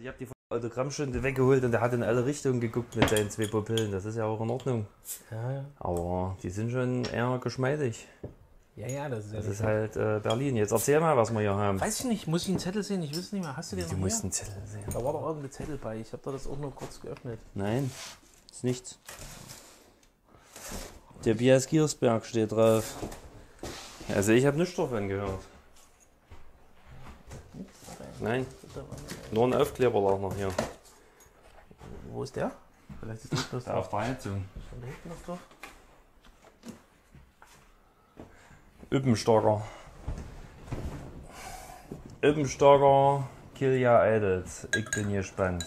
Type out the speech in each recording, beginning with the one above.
Ich habe die Autogrammstunde weggeholt und der hat in alle Richtungen geguckt mit seinen zwei Pupillen. Das ist ja auch in Ordnung. Ja, ja. Aber die sind schon eher geschmeidig. Ja, ja, das ist ja Das ist halt äh, Berlin. Jetzt erzähl mal, was wir hier haben. Weiß ich nicht, muss ich einen Zettel sehen? Ich weiß nicht mehr. Hast du den Du noch musst hier? einen Zettel sehen. Da war doch irgendein Zettel bei. Ich habe da das auch nur kurz geöffnet. Nein, ist nichts. Der Bias Giersberg steht drauf. Also ich habe nichts davon gehört. Nein, nur ein Aufkleber lag noch hier. Wo ist der? Vielleicht ist das Auf der Heizung. da hinten noch drauf. Üppenstarker. Üppenstarker, Kilja Eidels. Ich bin gespannt.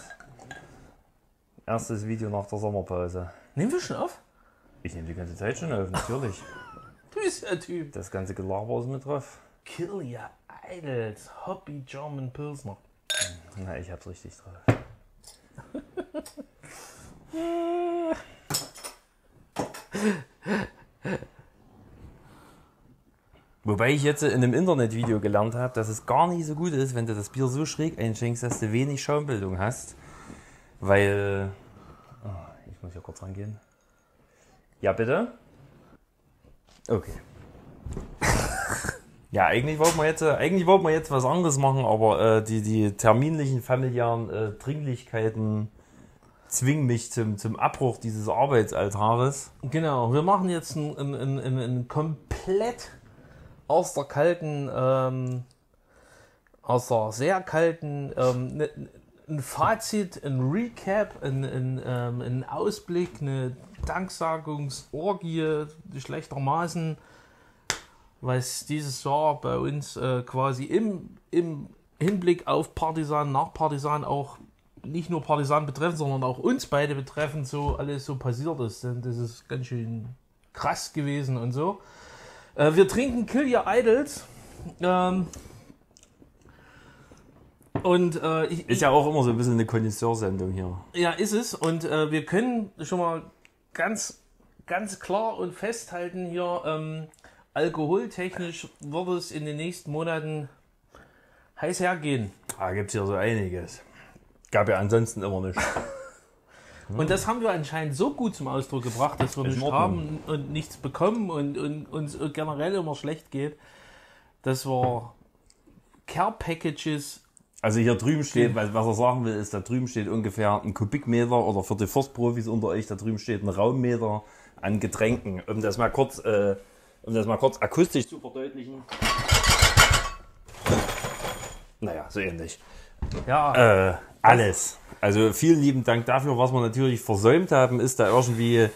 Erstes Video nach der Sommerpause. Nehmen wir schon auf? Ich nehme die ganze Zeit schon auf, natürlich. Du bist der Typ. Das ganze Gelaber ist mit drauf. Kill Your Idols. Hobby German Pilsner. Na, ich hab's richtig drauf. Wobei ich jetzt in einem Internetvideo gelernt habe, dass es gar nicht so gut ist, wenn du das Bier so schräg einschenkst, dass du wenig Schaumbildung hast. Weil. Oh, ich muss hier kurz rangehen. Ja, bitte? Okay. Ja, eigentlich wollten wir jetzt, äh, eigentlich wollten wir jetzt was anderes machen, aber äh, die, die terminlichen, familiären äh, Dringlichkeiten zwingen mich zum, zum Abbruch dieses Arbeitsaltares. Genau, wir machen jetzt ein, ein, ein, ein komplett aus der kalten, ähm, aus der sehr kalten, ähm, ne, ein Fazit, ein Recap, ein, ein, ähm, ein Ausblick, eine Danksagungsorgie schlechtermaßen, was dieses Jahr bei uns äh, quasi im, im Hinblick auf Partisan, nach Partisan auch nicht nur Partisan betreffen, sondern auch uns beide betreffen, so alles so passiert ist. Denn das ist ganz schön krass gewesen und so. Äh, wir trinken Kill Your Idols. Ähm, und äh, ich, Ist ja auch immer so ein bisschen eine Kondisseursendung hier. ja, ist es. Und äh, wir können schon mal ganz, ganz klar und festhalten hier, ähm, alkoholtechnisch wird es in den nächsten Monaten heiß hergehen. Da gibt es ja so einiges. Gab ja ansonsten immer nichts. Und das haben wir anscheinend so gut zum Ausdruck gebracht, dass wir in nichts Ordnung. haben und nichts bekommen und, und uns generell immer schlecht geht, dass wir Care-Packages Also hier drüben steht, was, was er sagen will, ist, da drüben steht ungefähr ein Kubikmeter oder für die Forstprofis unter euch, da drüben steht ein Raummeter an Getränken. Um das mal kurz, äh, um das mal kurz akustisch zu verdeutlichen. Naja, so ähnlich. ja, Äh, alles. Also vielen lieben Dank dafür. Was wir natürlich versäumt haben, ist da irgendwie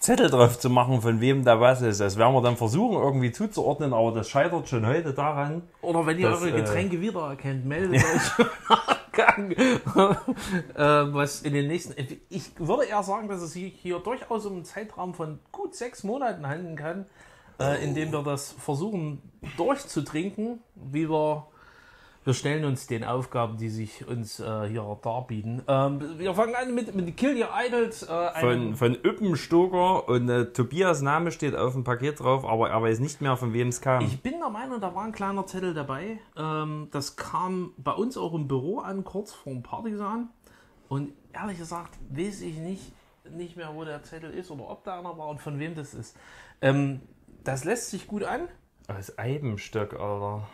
Zettel drauf zu machen, von wem da was ist. Das werden wir dann versuchen irgendwie zuzuordnen, aber das scheitert schon heute daran. Oder wenn ihr Das, eure äh, Getränke wiedererkennt, meldet euch im Nachgang. äh, was in den nächsten. Ich würde eher sagen, dass es sich hier durchaus um einen Zeitraum von gut sechs Monaten handeln kann, äh, in dem wir das versuchen durchzutrinken, wie wir. Wir stellen uns den Aufgaben, die sich uns äh, hier darbieten. Ähm, wir fangen an mit, mit Kill Your Idols. Äh, Von, von Üppenstoker und äh, Tobias Name steht auf dem Paket drauf, aber er weiß nicht mehr, von wem es kam. Ich bin der Meinung, da war ein kleiner Zettel dabei. Ähm, das kam bei uns auch im Büro an, kurz vor dem Partisan. Und ehrlich gesagt, weiß ich nicht, nicht mehr, wo der Zettel ist oder ob da einer war und von wem das ist. Ähm, das lässt sich gut an. Das Eibenstock, Alter.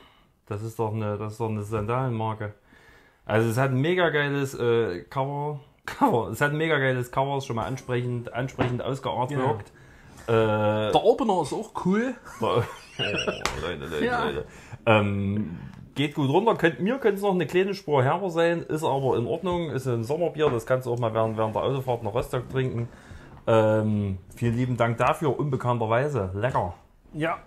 Das ist doch eine, das ist doch eine Sandalenmarke. Also es hat ein mega geiles äh, Cover. Cover. Es hat ein mega geiles Cover, ist schon mal ansprechend, ansprechend ausgeartworkt. Äh, Der Opener ist auch cool. oh, Leute, Leute, Ja. Leute. Ähm, geht gut runter. Könnt, mir könnte es noch eine kleine Spur herber sein, ist aber in Ordnung. Ist ein Sommerbier, das kannst du auch mal während, während der Autofahrt nach Rostock trinken. Ähm, vielen lieben Dank dafür, unbekannterweise. Lecker. Ja.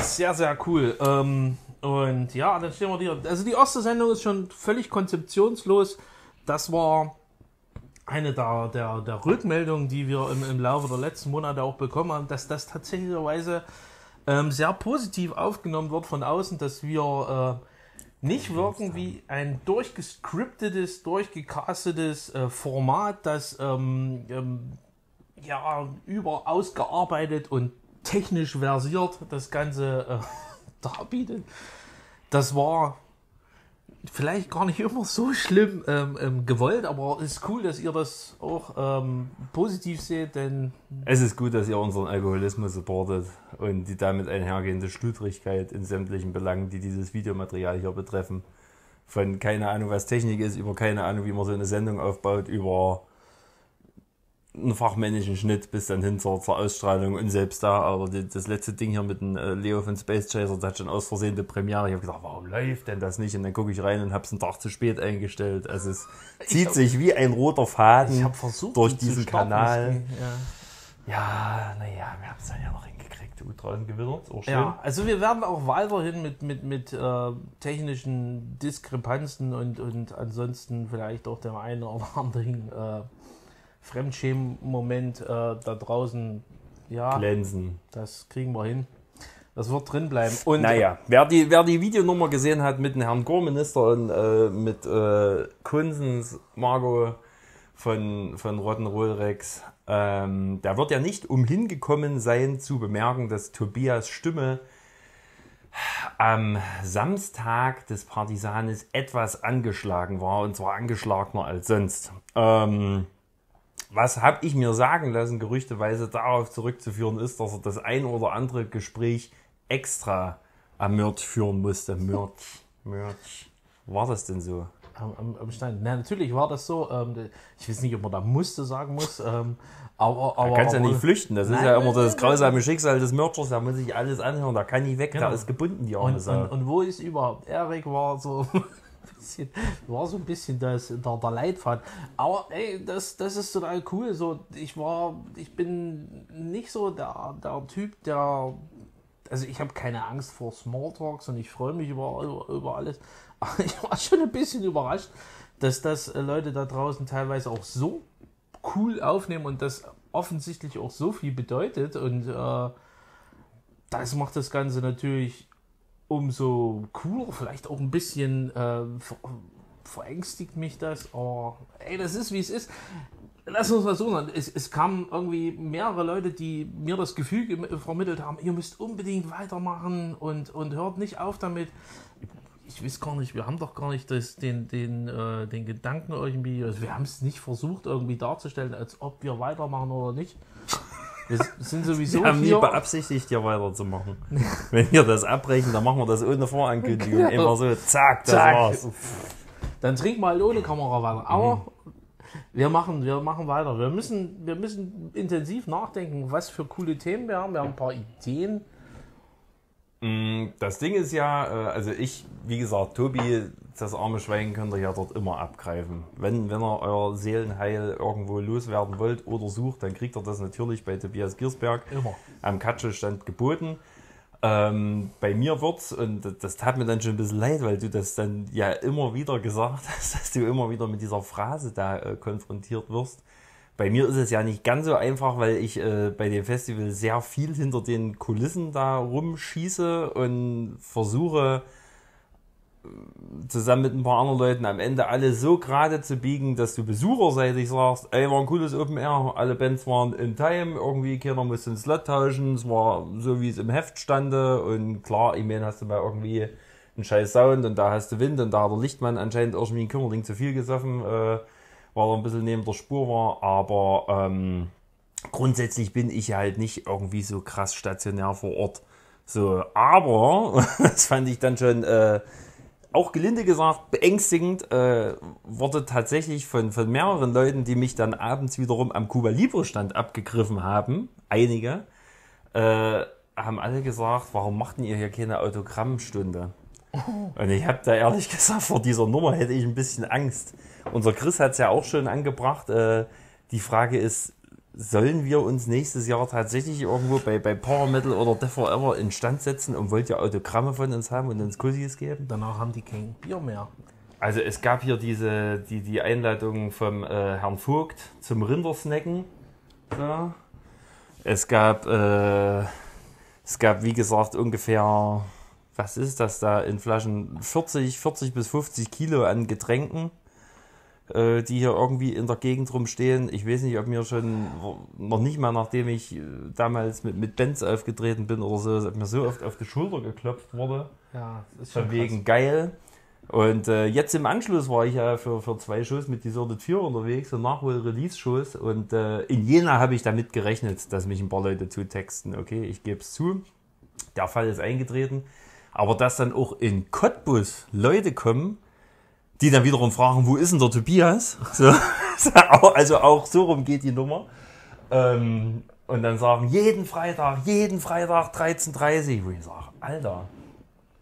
Sehr, sehr cool. Ähm, und ja, dann stehen wir hier. Also die erste Sendung ist schon völlig konzeptionslos. Das war eine der, der, der Rückmeldungen, die wir im, im Laufe der letzten Monate auch bekommen haben, dass das tatsächlicherweise ähm, sehr positiv aufgenommen wird von außen, dass wir äh, nicht wirken wie ein durchgescriptetes, durchgecastetes äh, Format, das ähm, ähm, ja, überausgearbeitet und technisch versiert das Ganze äh, darbietet. Das war vielleicht gar nicht immer so schlimm ähm, ähm, gewollt, aber es ist cool, dass ihr das auch ähm, positiv seht, denn Es ist gut, dass ihr unseren Alkoholismus supportet und die damit einhergehende Schludrigkeit in sämtlichen Belangen, die dieses Videomaterial hier betreffen. Von keine Ahnung, was Technik ist, über keine Ahnung, wie man so eine Sendung aufbaut, über einen fachmännischen Schnitt bis dann hin zur, zur Ausstrahlung und selbst da, aber die, das letzte Ding hier mit dem äh, Leo von Space Chaser, das hat schon aus Versehen die Premiere. Ich habe gedacht, warum läuft denn das nicht? Und dann gucke ich rein und habe es einen Tag zu spät eingestellt. Also es zieht hab- sich wie ein roter Faden versucht, durch diesen Kanal. Ja. Ja, naja, wir haben es dann ja noch hingekriegt. Draußen gewittert, auch schön. Ja, also wir werden auch weiterhin mit, mit, mit äh, technischen Diskrepanzen und, und ansonsten vielleicht auch dem einen oder anderen äh, Fremdschämen-Moment äh, da draußen, ja, Glänzen. das kriegen wir hin. Das wird drin bleiben. Und Naja, wer die, wer die Videonummer gesehen hat mit dem Herrn Gorminister und äh, mit äh, Kunsens Margot von, von Rock'n'Roll Rex, ähm, der wird ja nicht umhin gekommen sein zu bemerken, dass Tobias Stimme am Samstag des Partisanes etwas angeschlagen war und zwar angeschlagener als sonst. Ähm, was habe ich mir sagen lassen, gerüchteweise darauf zurückzuführen ist, dass er das ein oder andere Gespräch extra am Mörd führen musste. Mörd, Mörd. War das denn so? am, am, am Stein. Na, natürlich war das so. Ähm, ich weiß nicht, ob man da musste sagen muss. Ähm, aber, aber, Du kannst ja aber- nicht flüchten. Das ist Nein, ja nein, immer das grausame Schicksal des Mörders. Da muss ich alles anhören. Da kann ich weg. Genau. Da ist gebunden, die arme Und, und, und wo ist überhaupt? Erik war so bisschen, war so ein bisschen das, der, der Leitfaden. Aber ey, das, das ist total cool. So, ich war, ich bin nicht so der, der Typ, der. Also ich habe keine Angst vor Smalltalks und ich freue mich über, über, über alles. Aber ich war schon ein bisschen überrascht, dass das äh, Leute da draußen teilweise auch so cool aufnehmen und das offensichtlich auch so viel bedeutet. Und äh, das macht das Ganze natürlich umso cooler, vielleicht auch ein bisschen äh, ver verängstigt mich das, aber ey, das ist wie es ist. Lass uns mal so sagen, es, es kamen irgendwie mehrere Leute, die mir das Gefühl vermittelt haben, ihr müsst unbedingt weitermachen und, und hört nicht auf damit. Ich weiß gar nicht, wir haben doch gar nicht das, den, den, äh, den Gedanken irgendwie, also wir haben es nicht versucht irgendwie darzustellen, als ob wir weitermachen oder nicht. Wir sind sowieso Wir haben nie beabsichtigt, hier weiterzumachen. Wenn wir das abbrechen, dann machen wir das ohne Vorankündigung. Genau. Einfach so, zack, das Zack. war's. Dann trink mal ohne Kamera weiter. Aber Mhm. wir machen, wir machen weiter. Wir müssen, wir müssen intensiv nachdenken, was für coole Themen wir haben. Wir haben ein paar Ideen. Mm, Das Ding ist ja, äh, also ich, wie gesagt, Tobi, das arme Schwein könnt ihr ja dort immer abgreifen. Wenn, wenn ihr euer Seelenheil irgendwo loswerden wollt oder sucht, dann kriegt ihr das natürlich bei Tobias Giersberg Immer. am Katschelstand geboten. Ähm, bei mir wird's, und das tat mir dann schon ein bisschen leid, weil du das dann ja immer wieder gesagt hast, dass du immer wieder mit dieser Phrase da äh, konfrontiert wirst. Bei mir ist es ja nicht ganz so einfach, weil ich äh, bei dem Festival sehr viel hinter den Kulissen da rumschieße und versuche zusammen mit ein paar anderen Leuten am Ende alle so gerade zu biegen, dass du besucherseitig sagst, ey, war ein cooles Open Air, alle Bands waren in Time, irgendwie keiner musste den Slot tauschen, es war so wie es im Heft stande und klar, ich meine, hast du mal irgendwie einen scheiß Sound und da hast du Wind und da hat der Lichtmann anscheinend irgendwie ein Kümmerling zu viel gesoffen, äh, weil er ein bisschen neben der Spur war, aber ähm, grundsätzlich bin ich halt nicht irgendwie so krass stationär vor Ort. So, aber, das fand ich dann schon äh, auch gelinde gesagt beängstigend, äh, wurde tatsächlich von, von mehreren Leuten, die mich dann abends wiederum am Cuba Libre Stand abgegriffen haben, einige, äh, haben alle gesagt, warum machten ihr hier keine Autogrammstunde? Und ich habe da ehrlich gesagt, vor dieser Nummer hätte ich ein bisschen Angst. Unser Chris hat es ja auch schon angebracht. Äh, die Frage ist, sollen wir uns nächstes Jahr tatsächlich irgendwo bei, bei Power Metal oder Death Forever instand setzen und wollt ihr Autogramme von uns haben und uns Kussis geben? Danach haben die kein Bier mehr. Also es gab hier diese, die, die Einladung vom äh, Herrn Vogt zum Rindersnacken. So. Es gab, äh, es gab wie gesagt ungefähr, was ist das da in Flaschen, 40, 40 bis 50 Kilo an Getränken, äh, die hier irgendwie in der Gegend rumstehen. Ich weiß nicht, ob mir schon, noch nicht mal nachdem ich äh, damals mit, mit Benz aufgetreten bin oder so, ob mir so oft auf die Schulter geklopft wurde. Ja, ist Von schon wegen geil. Und äh, jetzt im Anschluss war ich ja für, für zwei Shows mit Deserted 4 unterwegs und Nachhol-Release-Shows. Und äh, in Jena habe ich damit gerechnet, dass mich ein paar Leute zutexten. Okay, ich gebe es zu. Der Fall ist eingetreten. Aber dass dann auch in Cottbus Leute kommen, die dann wiederum fragen, wo ist denn der Tobias? So, also auch so rum geht die Nummer. Ähm, und dann sagen, jeden Freitag, jeden Freitag 13.30 Uhr. Wo ich sage, Alter,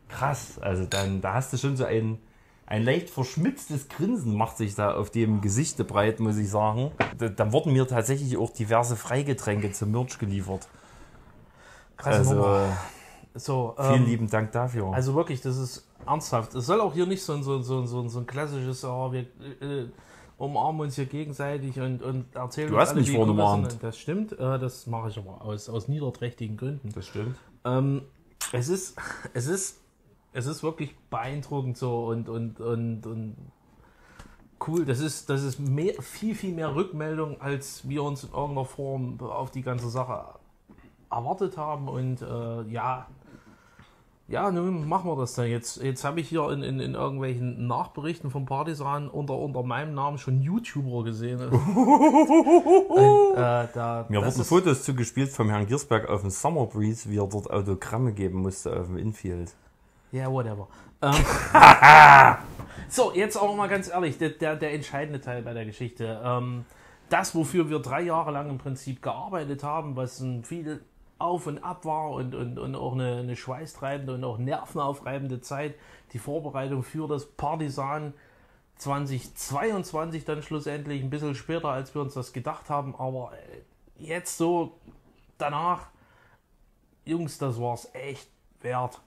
krass. Also dann, da hast du schon so ein, ein leicht verschmitztes Grinsen macht sich da auf dem Gesichte breit, muss ich sagen. Da, dann wurden mir tatsächlich auch diverse Freigetränke zum Merch geliefert. Krasse Also Nummer. So, vielen ähm, lieben Dank dafür. Also wirklich, das ist ernsthaft. Es soll auch hier nicht so ein, so, ein- so, ein- so, ein- so ein klassisches, oh, wir äh, umarmen uns hier gegenseitig und, und erzählen Du uns hast mich vorhin wir sind. umarmt. Das stimmt, äh, das mache ich aber aus, aus niederträchtigen Gründen. das stimmt. Ähm, es ist, es ist, es ist wirklich beeindruckend so und, und, und, und cool. Das ist, das ist mehr, viel, viel mehr Rückmeldung, als wir uns in irgendeiner Form auf die ganze Sache erwartet haben. Und äh, ja, ja, nun machen wir das dann jetzt. Jetzt habe ich hier in, in, in irgendwelchen Nachberichten von Partisan unter, unter meinem Namen schon YouTuber gesehen. Und, äh, da, Mir wurden Fotos zugespielt vom Herrn Giersberg auf dem Summer Breeze, wie er dort Autogramme geben musste auf dem Infield. Ja, whatever. Ähm, so, jetzt aber mal ganz ehrlich, der, der, der entscheidende Teil bei der Geschichte. Ähm, das, wofür wir drei Jahre lang im Prinzip gearbeitet haben, was ein viel auf und ab war und, und, und auch eine, eine schweißtreibende und auch nervenaufreibende Zeit, die Vorbereitung für das Partisan 2022 dann schlussendlich, ein bisschen später, als wir uns das gedacht haben, aber äh, jetzt so danach, Jungs, das war's echt wert.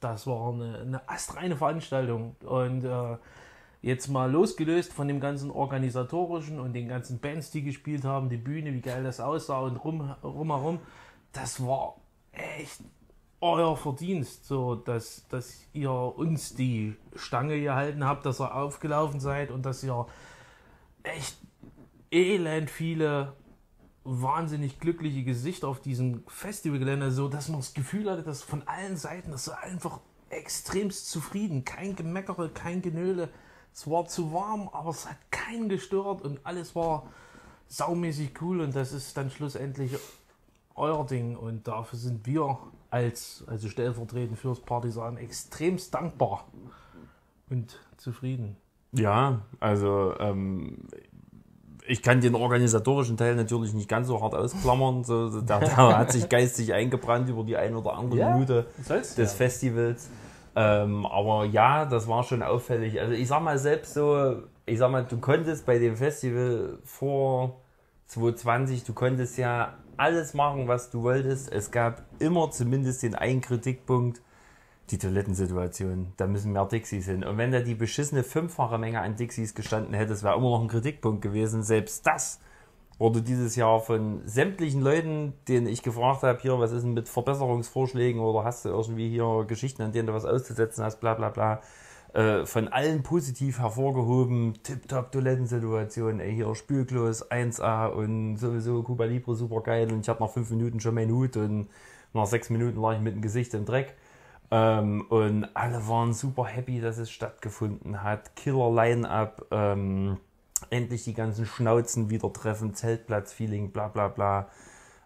Das war eine, eine astreine Veranstaltung. Und äh, jetzt mal losgelöst von dem ganzen organisatorischen und den ganzen Bands, die gespielt haben, die Bühne, wie geil das aussah und rum, rumherum. Das war echt euer Verdienst, so dass, dass ihr uns die Stange gehalten habt, dass ihr aufgelaufen seid und dass ihr echt elend viele wahnsinnig glückliche Gesichter auf diesem Festivalgelände, so dass man das Gefühl hatte, dass von allen Seiten, das war einfach extremst zufrieden, kein Gemeckere, kein Genöle. Es war zu warm, aber es hat keinen gestört und alles war saumäßig cool und das ist dann schlussendlich euer Ding und dafür sind wir als also stellvertretend fürs Partisan extremst dankbar und zufrieden. Ja, also ähm, ich kann den organisatorischen Teil natürlich nicht ganz so hart ausklammern. So, der, der hat sich geistig eingebrannt über die ein oder andere Ja, Minute des ja. Festivals. Ähm, aber ja, das war schon auffällig. Also ich sag mal selbst so, ich sag mal, du konntest bei dem Festival vor 2020, du konntest ja alles machen, was du wolltest. Es gab immer zumindest den einen Kritikpunkt, die Toilettensituation. Da müssen mehr Dixies hin. Und wenn da die beschissene fünffache Menge an Dixies gestanden hätte, das wäre immer noch ein Kritikpunkt gewesen. Selbst das wurde dieses Jahr von sämtlichen Leuten, denen ich gefragt habe, hier, was ist denn mit Verbesserungsvorschlägen oder hast du irgendwie hier Geschichten, an denen du was auszusetzen hast, bla bla bla, äh, von allen positiv hervorgehoben, tipptopp Toilettensituation, ey, hier Spülklos 1A und sowieso Cuba Libre super geil und ich hatte nach fünf Minuten schon meinen Hut und nach sechs Minuten lag ich mit dem Gesicht im Dreck. Ähm, und alle waren super happy, dass es stattgefunden hat. Killer Line-Up, ähm, endlich die ganzen Schnauzen wieder treffen, Zeltplatz-Feeling, bla bla bla.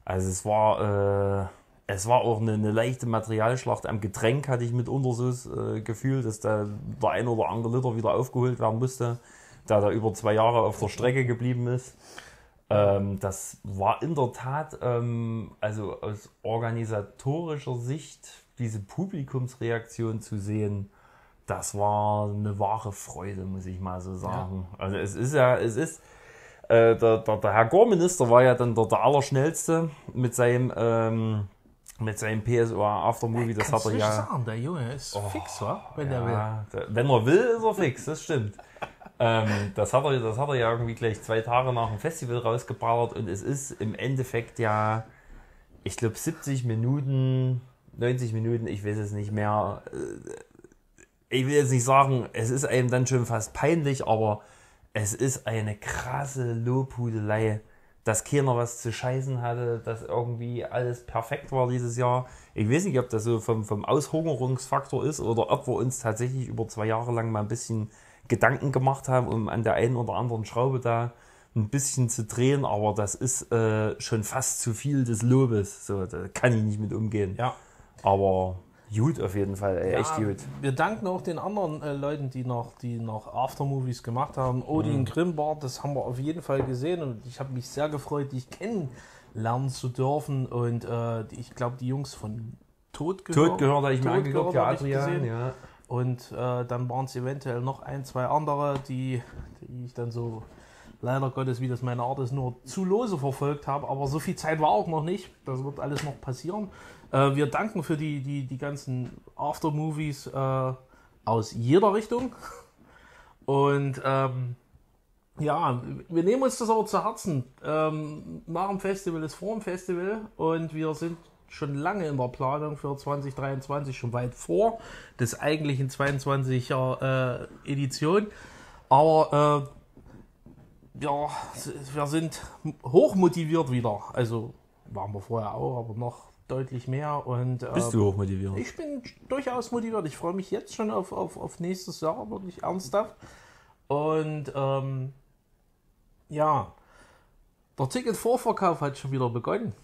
Also es war, äh, es war auch eine, eine leichte Materialschlacht am Getränk, hatte ich mitunter so das äh, Gefühl, dass da der ein oder andere Liter wieder aufgeholt werden musste, da da über zwei Jahre auf der Strecke geblieben ist. Ähm, das war in der Tat, ähm, also aus organisatorischer Sicht, diese Publikumsreaktion zu sehen, das war eine wahre Freude, muss ich mal so sagen. Also es ist ja, es ist, äh, der, der, der Herr Gorminister war ja dann der, der Allerschnellste mit seinem, ähm, mit seinem PSOA Aftermovie, das hat er ja. nicht sagen, der Junge ist fix, wa? Wenn will. Ja, da- wenn er will, ist er fix, das stimmt. ähm, das, hat er, das hat er ja irgendwie gleich zwei Tage nach dem Festival rausgeballert und es ist im Endeffekt ja, ich glaube, 70 Minuten, 90 Minuten, ich weiß es nicht mehr. Äh, Ich will jetzt nicht sagen, es ist einem dann schon fast peinlich, aber es ist eine krasse Lobhudelei dass keiner was zu scheißen hatte, dass irgendwie alles perfekt war dieses Jahr. Ich weiß nicht, ob das so vom, vom Aushungerungsfaktor ist oder ob wir uns tatsächlich über zwei Jahre lang mal ein bisschen Gedanken gemacht haben, um an der einen oder anderen Schraube da ein bisschen zu drehen, aber das ist äh, schon fast zu viel des Lobes. So, da kann ich nicht mit umgehen. Ja. Aber gut auf jeden Fall, echt Ja, gut. Wir danken auch den anderen äh, Leuten, die noch, die noch Aftermovies gemacht haben. Odin Grimbart, das haben wir auf jeden Fall gesehen und ich habe mich sehr gefreut, dich kennenlernen zu dürfen. Und äh, ich glaube, die Jungs von Tod gehört. Tod gehört, habe ich mir angeguckt, ja, Adrian, ja. Und äh, dann waren es eventuell noch ein, zwei andere, die, die ich dann so leider Gottes, wie das meine Art ist, nur zu lose verfolgt habe. Aber so viel Zeit war auch noch nicht. Das wird alles noch passieren. Äh, wir danken für die, die, die ganzen Aftermovies äh, aus jeder Richtung. Und ähm, ja, wir nehmen uns das aber zu Herzen. Ähm, nach dem Festival ist vor dem Festival und wir sind schon lange in der Planung für 2023, schon weit vor des eigentlichen 22er äh, Edition. Aber äh, ja, wir sind hoch motiviert wieder. Also waren wir vorher auch, aber noch deutlich mehr. Und, äh, Bist du hochmotiviert? ich bin durchaus motiviert. Ich freue mich jetzt schon auf, auf, auf nächstes Jahr, wirklich ernsthaft. Und ähm, ja, der Ticket-Vorverkauf hat schon wieder begonnen.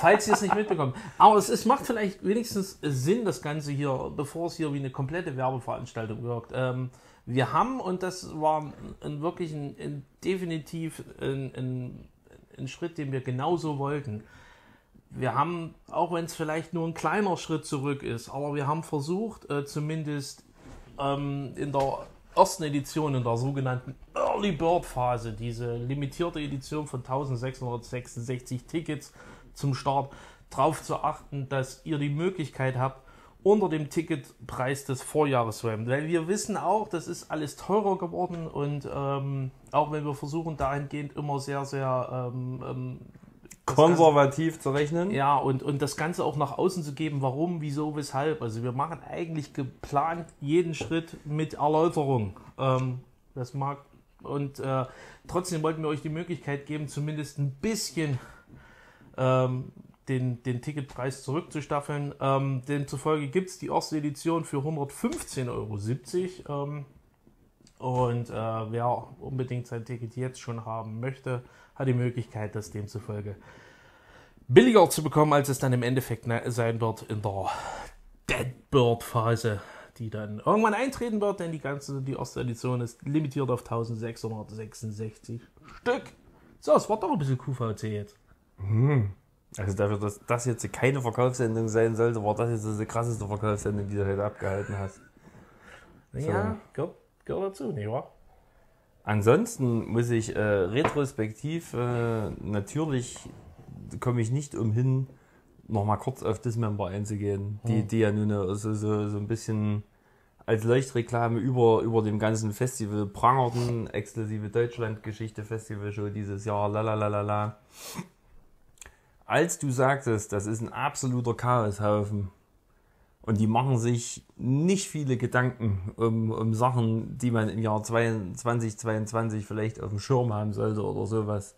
Falls ihr es nicht mitbekommen. Aber es, es macht vielleicht wenigstens Sinn, das Ganze hier, bevor es hier wie eine komplette Werbeveranstaltung wirkt. Ähm, wir haben, und das war ein, wirklich ein, ein, definitiv ein, ein Schritt, den wir genauso wollten, wir haben, auch wenn es vielleicht nur ein kleiner Schritt zurück ist, aber wir haben versucht, äh, zumindest ähm, in der ersten Edition, in der sogenannten Early Bird Phase, diese limitierte Edition von 1666 Tickets zum Start, darauf zu achten, dass ihr die Möglichkeit habt, unter dem Ticketpreis des Vorjahres zu haben. Weil wir wissen auch, das ist alles teurer geworden und ähm, auch wenn wir versuchen, dahingehend immer sehr, sehr ähm, ähm, Konservativ zu rechnen? ja, und, und das Ganze auch nach außen zu geben, warum, wieso, weshalb. Also wir machen eigentlich geplant jeden Schritt mit Erläuterung. Ähm, das mag und äh, trotzdem wollten wir euch die Möglichkeit geben, zumindest ein bisschen ähm, den, den Ticketpreis zurückzustaffeln. Ähm, demzufolge gibt es die erste Edition für 115,70 Euro. Ähm, und äh, wer unbedingt sein Ticket jetzt schon haben möchte, hat die Möglichkeit, das demzufolge billiger zu bekommen, als es dann im Endeffekt ne- sein wird in der Deadbird-Phase, die dann irgendwann eintreten wird, denn die ganze, die erste Edition ist limitiert auf 1666 Stück. So, es war doch ein bisschen QVC jetzt. Also dafür, dass das jetzt keine Verkaufssendung sein sollte, war das jetzt die krasseste Verkaufssendung, die du heute abgehalten hast. Ja, gehört, gehört dazu, nicht wahr? Ansonsten muss ich äh, retrospektiv äh, natürlich komme ich nicht umhin, nochmal kurz auf Dismember einzugehen, die, die ja nun so, so, so ein bisschen als Leuchtreklame über, über dem ganzen Festival prangerten, exklusive Deutschland-Geschichte Festival-Show dieses Jahr, lalalala. Als du sagtest, das ist ein absoluter Chaoshaufen und die machen sich nicht viele Gedanken um, um Sachen, die man im Jahr 2022 vielleicht auf dem Schirm haben sollte oder sowas,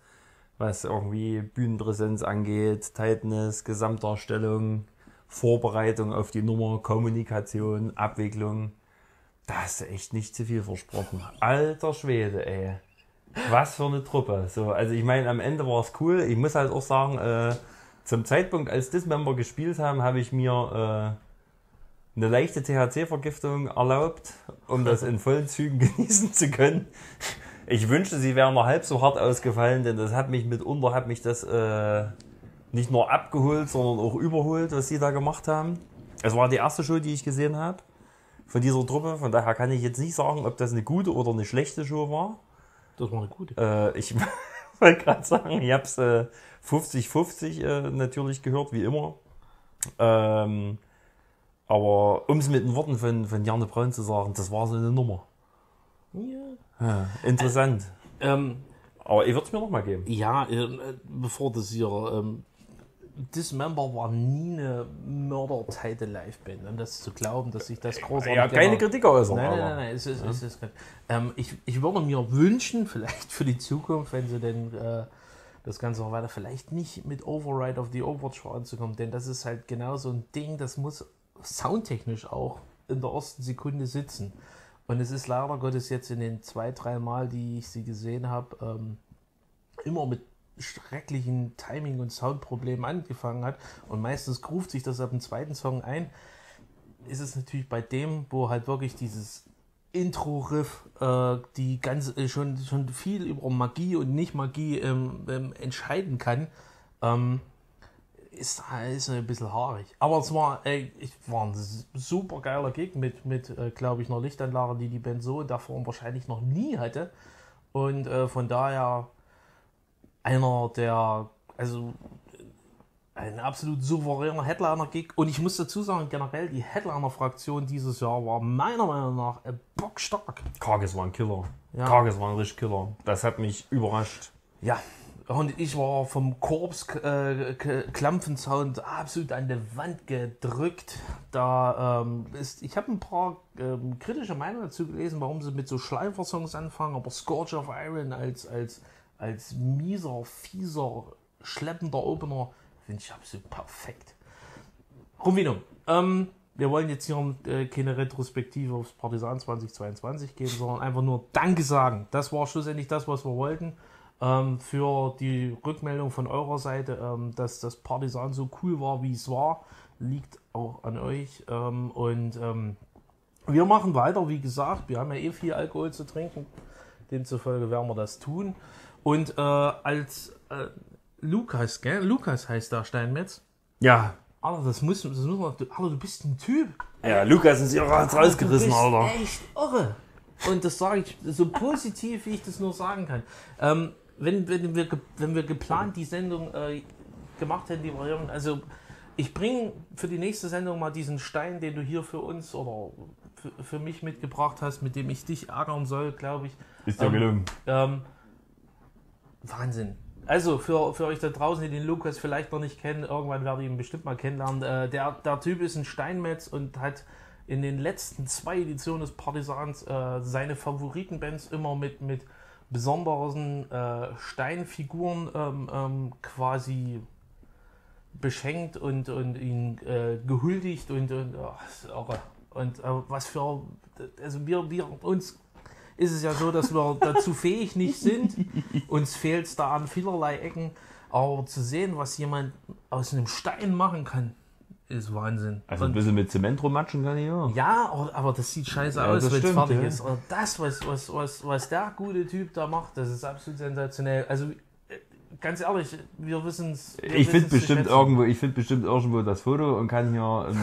was irgendwie Bühnenpräsenz angeht, Tightness, Gesamtdarstellung, Vorbereitung auf die Nummer, Kommunikation, Abwicklung. Da hast du echt nicht zu viel versprochen. Alter Schwede, ey. Was für eine Truppe. So, also ich meine, am Ende war es cool. Ich muss halt auch sagen, äh, zum Zeitpunkt, als Dismember gespielt haben, habe ich mir äh, eine leichte THC-Vergiftung erlaubt, um das in vollen Zügen genießen zu können. Ich wünschte, sie wären noch halb so hart ausgefallen, denn das hat mich mitunter, hat mich das äh, nicht nur abgeholt, sondern auch überholt, was sie da gemacht haben. Es war die erste Show, die ich gesehen habe von dieser Truppe. Von daher kann ich jetzt nicht sagen, ob das eine gute oder eine schlechte Show war. Das war eine gute. Äh, ich wollte gerade sagen, ich habe es äh, 50-50 äh, natürlich gehört, wie immer. Ähm, aber um es mit den Worten von, von Janne Braun zu sagen, das war so eine Nummer. Ja. Ja, interessant. Ähm, Aber ich würde es mir nochmal geben. Ja, äh, bevor das hier ähm, Dismember war nie eine Mörder-Title Liveband. Und das zu glauben, dass sich das großartig... Ja, keine Kritik äußern. Nein, nein, nein, nein, es ist, es ist ähm, ich, ich würde mir wünschen, vielleicht für die Zukunft, wenn sie denn äh, das Ganze noch weiter, vielleicht nicht mit Override of the Overwatch voranzukommen, denn das ist halt genau so ein Ding, das muss soundtechnisch auch in der ersten Sekunde sitzen. Und es ist leider Gottes jetzt in den zwei, drei Mal, die ich sie gesehen habe, ähm, immer mit schrecklichen Timing- und Soundproblemen angefangen hat. Und meistens ruft sich das ab dem zweiten Song ein ist es natürlich bei dem, wo halt wirklich dieses Intro-Riff, äh, die ganze, äh, schon, schon viel über Magie und Nicht-Magie ähm, ähm, entscheiden kann, ähm, ist, ist ein bisschen haarig. Aber es war, ey, ich, war ein super geiler Gig mit, mit äh, glaube ich, einer Lichtanlage, die die Band so in der Form wahrscheinlich noch nie hatte. Und äh, von daher einer der, also ein absolut souveräner Headliner-Gig. Und ich muss dazu sagen, generell die Headliner-Fraktion dieses Jahr war meiner Meinung nach äh, bockstark. Karges war ein Killer. Ja. Karges war ein richtig Killer. Das hat mich überrascht. Ja. Und ich war vom Korps äh, Klampfensound absolut an die Wand gedrückt. Da ähm, ist, ich habe ein paar ähm, kritische Meinungen dazu gelesen, warum sie mit so Schleifer-Songs anfangen, aber Scourge of Iron als, als, als mieser, fieser, schleppender Opener finde ich absolut perfekt. Rumvinum. Ähm, wir wollen jetzt hier äh, keine Retrospektive aufs Partisan 2022 geben, sondern einfach nur Danke sagen. Das war schlussendlich das, was wir wollten. Ähm, für die Rückmeldung von eurer Seite, ähm, dass das Partisan so cool war, wie es war, liegt auch an euch. Ähm, und ähm, wir machen weiter, wie gesagt. Wir haben ja eh viel Alkohol zu trinken. Demzufolge werden wir das tun. Und äh, als äh, Lukas, gell? Lukas heißt der Steinmetz. Ja. Alter, das muss, das muss man, du, Alter, du bist ein Typ. Ja, Lukas ist hat's rausgerissen, du bist Alter. echt irre. Und das sage ich so positiv, wie ich das nur sagen kann. Ähm, wenn, wenn, wir, wenn wir geplant die Sendung äh, gemacht hätten, die Varianten, also ich bringe für die nächste Sendung mal diesen Stein, den du hier für uns oder für, für mich mitgebracht hast, mit dem ich dich ärgern soll, glaube ich. Ist ja Ähm, gelungen. Ähm, Wahnsinn. Also für, für euch da draußen, die den Lukas vielleicht noch nicht kennen, irgendwann werdet ihr ihn bestimmt mal kennenlernen. Äh, der, der Typ ist ein Steinmetz und hat in den letzten zwei Editionen des Partisans äh, seine Favoritenbands immer mit, mit besonderen äh, Steinfiguren ähm, ähm, quasi beschenkt und, und ihn äh, gehuldigt und, und, oh, und äh, was für also wir, wir uns ist es ja so, dass wir dazu fähig nicht sind. Uns fehlt es da an vielerlei Ecken. Aber zu sehen, was jemand aus einem Stein machen kann, ist Wahnsinn. Also ein Und- bisschen mit Zement rummatschen kann ich ja. ja, aber, das sieht scheiße Ja, aus, wenn es fertig ja. ist. Und das, was, was, was, was der gute Typ da macht, das ist absolut sensationell. Also äh, ganz ehrlich, wir wissen es. Ich finde bestimmt irgendwo, ich finde bestimmt irgendwo das Foto und kann hier im,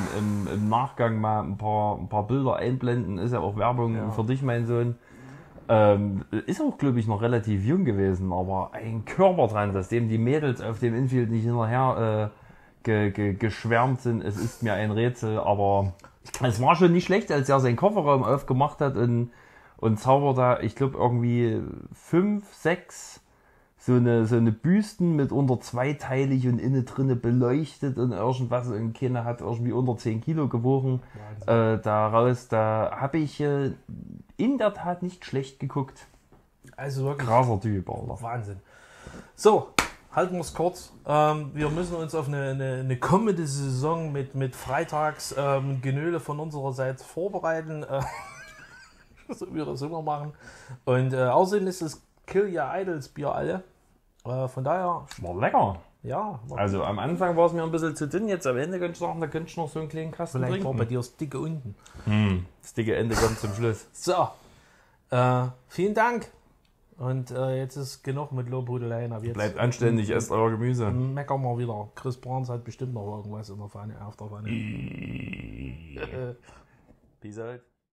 im, im Nachgang mal ein paar, ein paar Bilder einblenden. Ist ja auch Werbung Ja. für dich, mein Sohn. Ähm, ist auch, glaube ich, noch relativ jung gewesen, aber ein Körper dran, dass dem die Mädels auf dem Infield nicht hinterher äh, ge, ge, geschwärmt sind. Es ist mir ein Rätsel, aber es war schon nicht schlecht, als er seinen Kofferraum aufgemacht hat und, und zaubert da, ich glaube, irgendwie fünf, sechs so eine, so eine Büsten mit unter zweiteilig und innen drinne beleuchtet und irgendwas und keine hat irgendwie unter 10 Kilo gewogen. Äh, daraus, da habe ich äh, in der Tat nicht schlecht geguckt. Also wirklich Krasser Typ, Alter. Wahnsinn. So, halten wir es kurz. Ähm, wir müssen uns auf eine, eine, eine kommende Saison mit, mit Freitags ähm, Genöle von unserer Seite vorbereiten. Äh, so wie wir das immer machen. Und äh, außerdem ist das Kill Your Idols Bier alle. Äh, von daher, War lecker. ja, war- Also am Anfang war es mir ein bisschen zu dünn, jetzt am Ende könnte ich sagen, da könnte ich noch so einen kleinen Kasten vielleicht war bei trinken. dir das dicke unten. Hm, das dicke Ende kommt zum Schluss. So, äh, vielen Dank. Und äh, jetzt ist genug mit Lobhudeleien. Bleibt anständig, esst euer Gemüse. meckern wir wieder. Chris Barnes hat bestimmt noch irgendwas in der Pfanne, auf der Pfanne. Peace out.